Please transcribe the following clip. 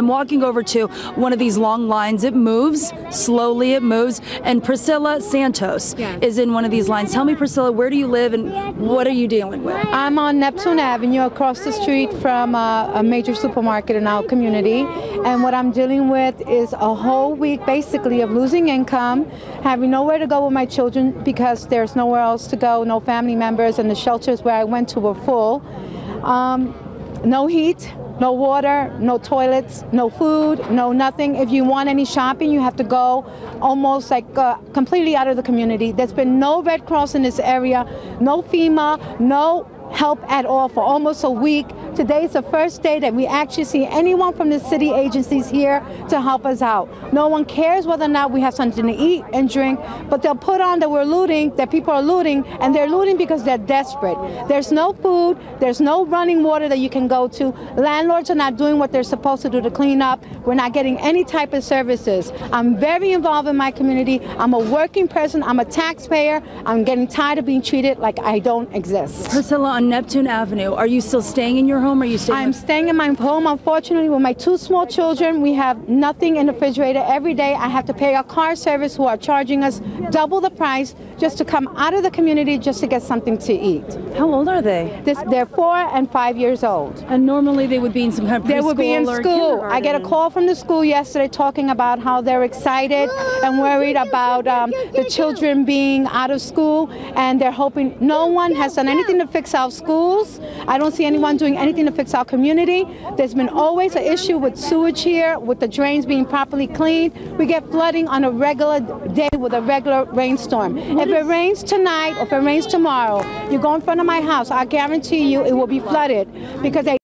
I'm walking over to one of these long lines. It moves slowly. It moves, and Priscilla Santos Yeah. is in one of these lines. Tell me, Priscilla, where do you live and what are you dealing with? I'm on Neptune Avenue across the street from uh, a major supermarket in our community. And what I'm dealing with is a whole week basically of losing income, having nowhere to go with my children because there's nowhere else to go, no family members, and the shelters where I went to were full. Um, no heat, no water, no toilets, no food, no nothing. If you want any shopping, you have to go almost like uh, completely out of the community. There's been no Red Cross in this area, no FEMA, no help at all for almost a week. Today's the first day that we actually see anyone from the city agencies here to help us out. No one cares whether or not we have something to eat and drink, but they'll put on that we're looting, that people are looting, and they're looting because they're desperate. There's no food, there's no running water that you can go to. Landlords are not doing what they're supposed to do to clean up. We're not getting any type of services. I'm very involved in my community. I'm a working person, I'm a taxpayer. I'm getting tired of being treated like I don't exist. Priscilla on Neptune Avenue. Are you still staying in your home? Or are you staying? I'm staying in my home, unfortunately, with my two small children. We have nothing in the refrigerator. Every day I have to pay our car service who are charging us double the price just to come out of the community just to get something to eat. How old are they? This, they're four and five years old. And normally they would be in some kind of They would be in school. I get a call from the school yesterday talking about how they're excited and worried about um, the children being out of school, and they're hoping no one has done anything to fix our schools. I don't see anyone doing anything to fix our community. There's been always an issue with sewage here, with the drains being properly cleaned. We get flooding on a regular day with a regular rainstorm. If it rains tonight or if it rains tomorrow, you go in front of my house, I guarantee you it will be flooded because they